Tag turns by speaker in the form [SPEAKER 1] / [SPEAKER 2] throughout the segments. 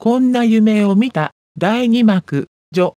[SPEAKER 1] こんな夢を見た、第2幕、序。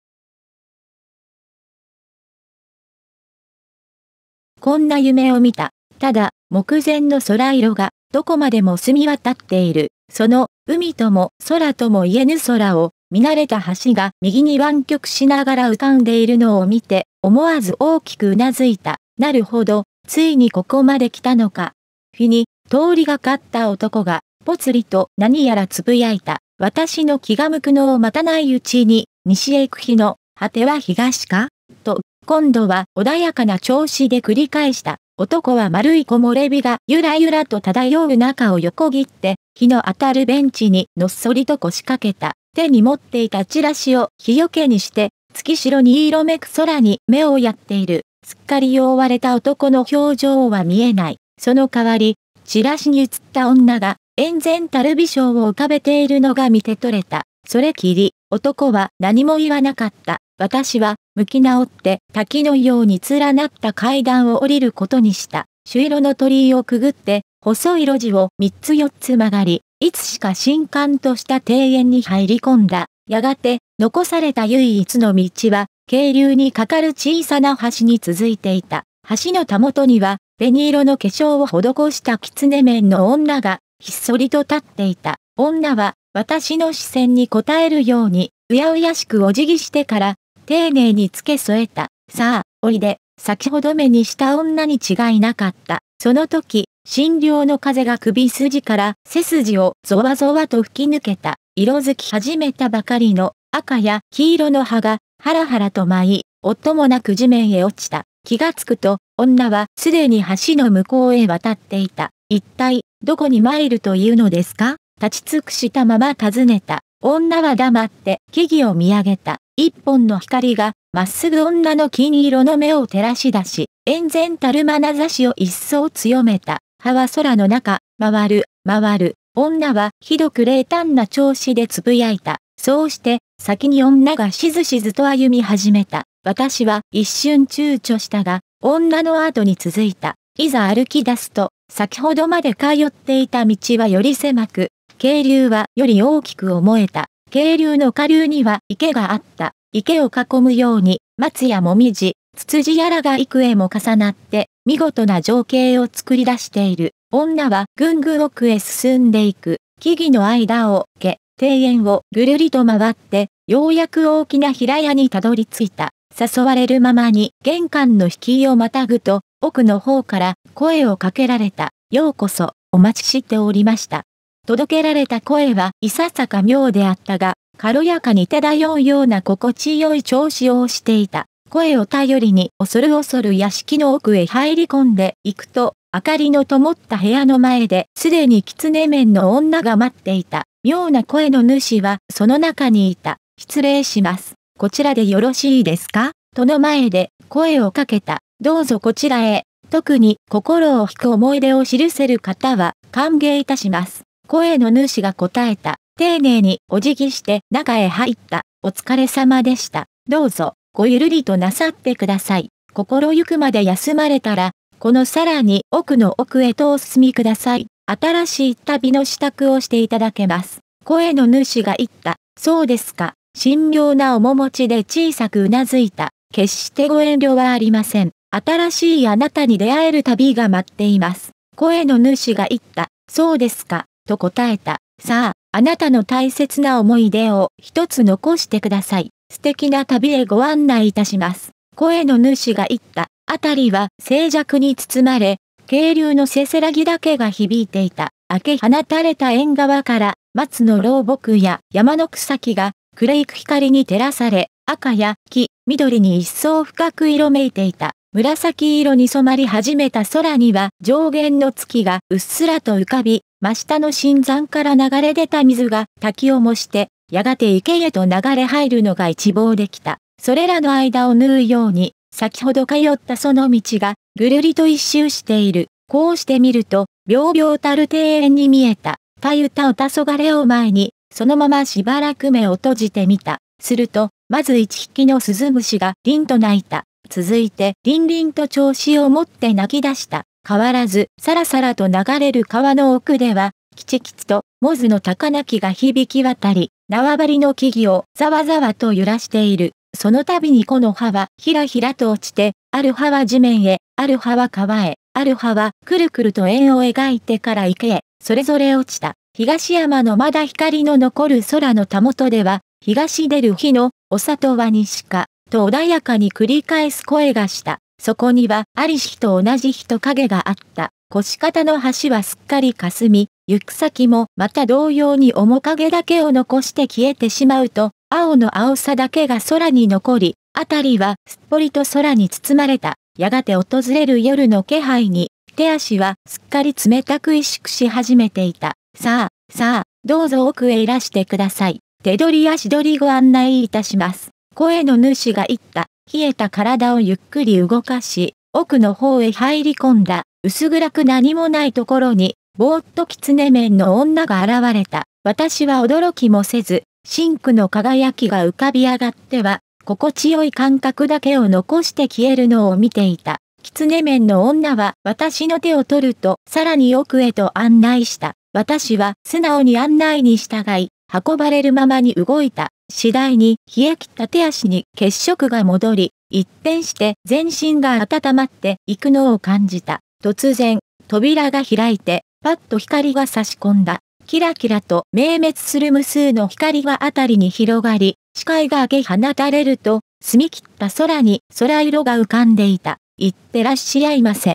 [SPEAKER 2] こんな夢を見た。ただ、目前の空色が、どこまでも澄み渡っている。その、海とも空とも言えぬ空を、見慣れた橋が右に湾曲しながら浮かんでいるのを見て、思わず大きくうなずいた。なるほど、ついにここまで来たのか。日に、通りがかった男が、ぽつりと何やらつぶやいた。私の気が向くのを待たないうちに、西へ行く日の、果ては東か？と、今度は穏やかな調子で繰り返した。男は丸い木漏れ日がゆらゆらと漂う中を横切って、日の当たるベンチにのっそりと腰掛けた。手に持っていたチラシを日よけにして、月白に色めく空に目をやっている。すっかり覆われた男の表情は見えない。その代わり、チラシに映った女が円然たる微笑を浮かべているのが見て取れた。それきり、男は何も言わなかった。私は、向き直って滝のように連なった階段を降りることにした。朱色の鳥居をくぐって、細い路地を三つ四つ曲がり、いつしか新刊とした庭園に入り込んだ。やがて、残された唯一の道は、渓流にかかる小さな橋に続いていた。橋のたもとには、紅色の化粧を施した狐面の女が、ひっそりと立っていた。女は、私の視線に応えるように、うやうやしくお辞儀してから、丁寧に付け添えた。さあ、おいで、先ほど目にした女に違いなかった。その時、診療の風が首筋から背筋をゾワゾワと吹き抜けた。色づき始めたばかりの赤や黄色の葉がハラハラと舞い、音もなく地面へ落ちた。気がつくと、女はすでに橋の向こうへ渡っていた。一体、どこに参るというのですか？立ち尽くしたまま尋ねた。女は黙って木々を見上げた。一本の光がまっすぐ女の金色の目を照らし出し、円然たる眼差しを一層強めた。葉は空の中、回る、回る。女はひどく冷淡な調子でつぶやいた。そうして、先に女がしずしずと歩み始めた。私は一瞬躊躇したが、女の後に続いた。いざ歩き出すと、先ほどまで通っていた道はより狭く、渓流はより大きく思えた。渓流の下流には池があった。池を囲むように、松やもみじ、ツツジやらが幾重も重なって、見事な情景を作り出している。女はぐんぐん奥へ進んでいく。木々の間を受け、庭園をぐるりと回って、ようやく大きな平屋にたどり着いた。誘われるままに玄関の引きをまたぐと、奥の方から声をかけられた。ようこそ、お待ちしておりました。届けられた声はいささか妙であったが、軽やかに漂うような心地よい調子をしていた。声を頼りに恐る恐る屋敷の奥へ入り込んでいくと、明かりの灯った部屋の前で、すでに狐面の女が待っていた。妙な声の主はその中にいた。失礼します。こちらでよろしいですか？との前で声をかけた。どうぞこちらへ。特に心を引く思い出を記せる方は歓迎いたします。声の主が答えた。丁寧にお辞儀して中へ入った。お疲れ様でした。どうぞ、ごゆるりとなさってください。心ゆくまで休まれたら、このさらに奥の奥へとお進みください。新しい旅の支度をしていただけます。声の主が言った。そうですか。神妙な面持ちで小さくうなずいた。決してご遠慮はありません。新しいあなたに出会える旅が待っています。声の主が言った。そうですか。と答えた。さあ、あなたの大切な思い出を一つ残してください。素敵な旅へご案内いたします。声の主が言った。あたりは静寂に包まれ、渓流のせせらぎだけが響いていた。明け放たれた縁側から松の老木や山の草木が暮れゆく光に照らされ、赤や黄、緑に一層深く色めいていた。紫色に染まり始めた空には上限の月がうっすらと浮かび、真下の新山から流れ出た水が滝を模して、やがて池へと流れ入るのが一望できた。それらの間を縫うように、先ほど通ったその道がぐるりと一周している。こうして見ると、秒々たる庭園に見えた。たゆたおたそがれを前に、そのまましばらく目を閉じてみた。すると、まず一匹のスズムシが凛と鳴いた。続いて、凛々と調子を持って泣き出した。変わらず、さらさらと流れる川の奥では、きちきちと、モズの高鳴きが響き渡り、縄張りの木々をざわざわと揺らしている。その度にこの葉はひらひらと落ちて、ある葉は地面へ、ある葉は川へ、ある葉はくるくると円を描いてから池へ、それぞれ落ちた。東山のまだ光の残る空のたもとでは、東出る日の、お里は西か、と穏やかに繰り返す声がした。そこには、ありしと同じ人影があった。腰方の橋はすっかり霞み、行く先もまた同様に面影だけを残して消えてしまうと、青の青さだけが空に残り、あたりはすっぽりと空に包まれた。やがて訪れる夜の気配に、手足はすっかり冷たく萎縮し始めていた。さあ、さあ、どうぞ奥へいらしてください。手取り足取りご案内いたします。声の主が言った。冷えた体をゆっくり動かし、奥の方へ入り込んだ。薄暗く何もないところに、ぼーっと狐面の女が現れた。私は驚きもせず、シンクの輝きが浮かび上がっては、心地よい感覚だけを残して消えるのを見ていた。狐面の女は私の手を取ると、さらに奥へと案内した。私は素直に案内に従い、運ばれるままに動いた。次第に冷え切った手足に血色が戻り、一転して全身が温まっていくのを感じた。突然、扉が開いて、パッと光が差し込んだ。キラキラと明滅する無数の光があたりに広がり、視界が上げ放たれると、澄み切った空に空色が浮かんでいた。いってらっしゃいませ。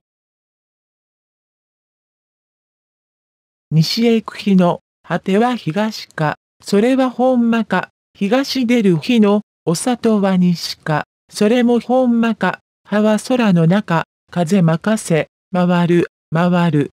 [SPEAKER 1] 西へ行く日の果ては東か、それはほんまか、東出る日のお里は西か、それもほんまか、葉は空の中、風任せ、回る、回る。